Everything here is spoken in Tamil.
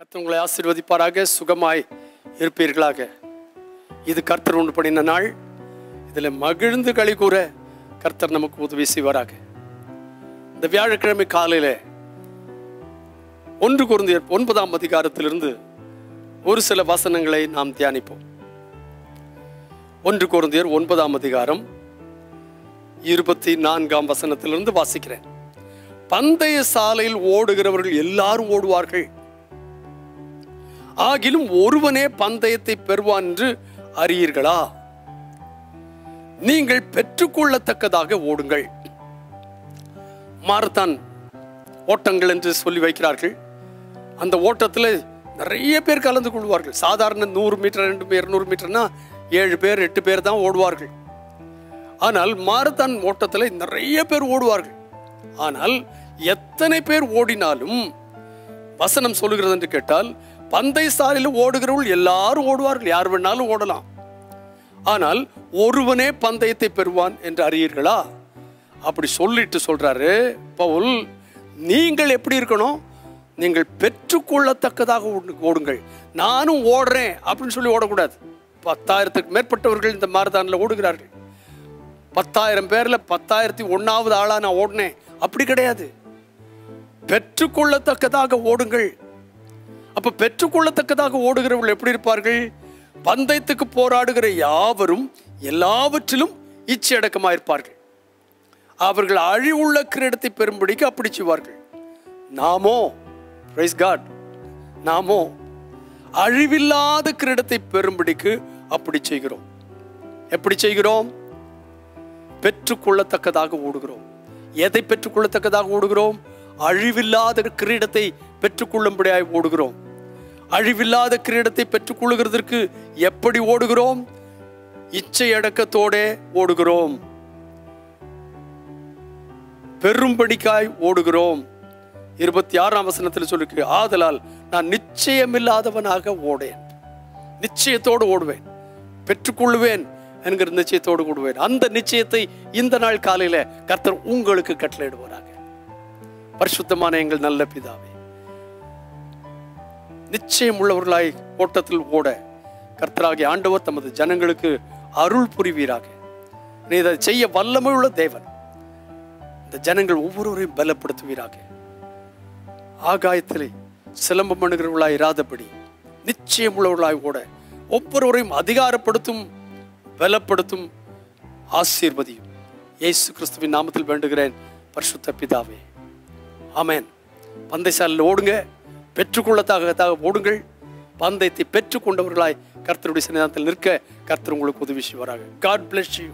கர்த்தர் உங்களை ஆசீர்வதிப்பாராக சுகமாய் இருப்பீர்களாக. இது கர்த்தர் உண்டு பண்ணின நாள். இதில் மகிழ்ந்து களி கூற கர்த்தர் நமக்கு உதவி செய்வாராக. இந்த வியாழக்கிழமை காலையில் ஒன்று குருந்தியர் ஒன்பதாம் அதிகாரத்திலிருந்து ஒரு சில வசனங்களை நாம் தியானிப்போம். ஒன்று குருந்தியர் ஒன்பதாம் அதிகாரம் இருபத்தி நான்காம் வசனத்திலிருந்து வாசிக்கிறேன். பந்தய சாலையில் ஓடுகிறவர்கள் எல்லாரும் ஓடுவார்கள். ஆகிலும் ஒருவனே பந்தயத்தை பெறுவான் என்று அறியீர்களா? நீங்கள் பெற்றுக்கொள்ளத்தக்கதாக ஓடுங்கள். மாரத்தான் ஓட்டங்கள் என்று சொல்லி வைக்கிறார்கள். அந்த ஓட்டத்தில் நிறைய பேர் கலந்து கொள்வார்கள். சாதாரண நூறு மீட்டர் ரெண்டு பேர் மீட்டர்னா ஏழு பேர் எட்டு பேர் தான் ஓடுவார்கள். ஆனால் மாரத்தான் ஓட்டத்தில் நிறைய பேர் ஓடுவார்கள். ஆனால் எத்தனை பேர் ஓடினாலும் வசனம் சொல்லுகிறது என்று கேட்டால் பந்தை சாலையில் ஓடுகிறவள் எல்லாரும் ஓடுவார்கள். யார் வேணாலும் ஓடலாம். ஆனால் ஒருவனே பந்தயத்தை பெறுவான் என்று அறியீர்களா? அப்படி சொல்லிட்டு சொல்றாரு பவுல் நீங்கள் எப்படி இருக்கணும்? நீங்கள் பெற்றுக்கொள்ளத்தக்கதாக ஓடு- ஓடுங்கள். நானும் ஓடுறேன். அப்படின்னு சொல்லி ஓடக்கூடாது. பத்தாயிரத்துக்கு மேற்பட்டவர்கள் இந்த மாரதானில் ஓடுகிறார்கள். பத்தாயிரம் பேரில் பத்தாயிரத்தி ஒன்றாவது ஆளாக நான் ஓடினேன். அப்படி கிடையாது. பெற்றுக்கொள்ளத்தக்கதாக ஓடுங்கள். அப்ப பெற்றுக்கொள்ளத்தக்கதாக ஓடுகிறவர்கள் எப்படி இருப்பார்கள்? பந்தயத்துக்கு போராடுகிற யாவரும் எல்லாவற்றிலும் இச்சையடக்கமாயிருப்பார்கள் அவர்கள் அழிவுள்ள கிரீடத்தை பெறும்படிக்கு அப்படி செய்வார்கள். நாமோ பிரைஸ் காட் நாமோ அழிவில்லாத கிரீடத்தை பெறும்படிக்கு அப்படி செய்கிறோம். எப்படி செய்கிறோம்? பெற்றுக்கொள்ளத்தக்கதாக ஓடுகிறோம். எதை பெற்றுக்கொள்ளத்தக்கதாக ஓடுகிறோம்? அழிவில்லாத கிரீடத்தை பெற்றுக்கொள்ளும்படியாய் ஓடுகிறோம். அழிவில்லாத கிரீடத்தை பெற்றுக்கொள்ளுகிறதற்கு எப்படி ஓடுகிறோம்? இச்சை அடக்கத்தோடே ஓடுகிறோம். பெரும்படிக்காய் ஓடுகிறோம். இருபத்தி ஆறாம் வசனத்தில் சொல்லிருக்கு ஆதலால் நான் நிச்சயமில்லாதவனாக ஓடேன். நிச்சயத்தோடு ஓடுவேன். பெற்றுக்கொள்வேன் என்கிற நிச்சயத்தோடு ஓடுவேன். அந்த நிச்சயத்தை இந்த நாள் காலையில கர்த்தர் உங்களுக்கு கட்டளையிடுவாராக. பரிசுத்தமான எங்கள் நல்ல பிதாவே நிச்சயம் உள்ளவர்களாய் ஓட்டத்தில் ஓட கர்த்தராகிய ஆண்டவர் தமது ஜனங்களுக்கு அருள் புரிவீராக. நீ இதை செய்ய வல்லமை உள்ள தேவன். இந்த ஜனங்கள் ஒவ்வொருவரையும் பலப்படுத்துவீராக. ஆகாயத்திலே சிலம்பம் பண்ணுகிறவர்களாய் இராதபடி நிச்சயம் உள்ளவர்களாய் ஓட ஒவ்வொருவரையும் அதிகாரப்படுத்தும் பலப்படுத்தும் ஆசீர்வதியும். இயேசு கிறிஸ்துவின் நாமத்தில் வேண்டுகிறேன் பரிசுத்த பிதாவே. ஆமேன். பந்தைசாலில் ஓடுங்க. பெற்றுக்கொள்ளத்தாக ஓடுங்கள் பந்தயத்தை பெற்றுக்கொண்டவர்களாய் கர்த்தருடைய சன்னிதானத்தில் நிற்க கர்த்தர் உங்களுக்கு உதவி செய்வாராக. God bless you